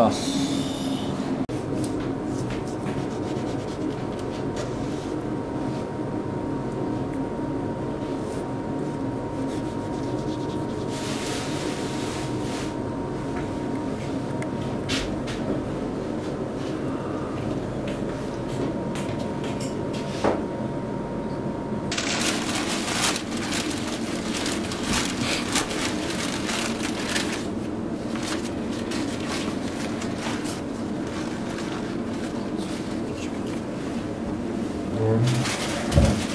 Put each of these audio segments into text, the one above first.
раз. Lord.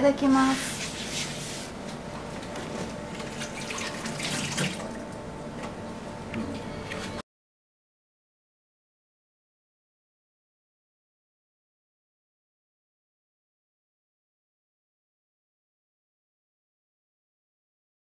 ただきます。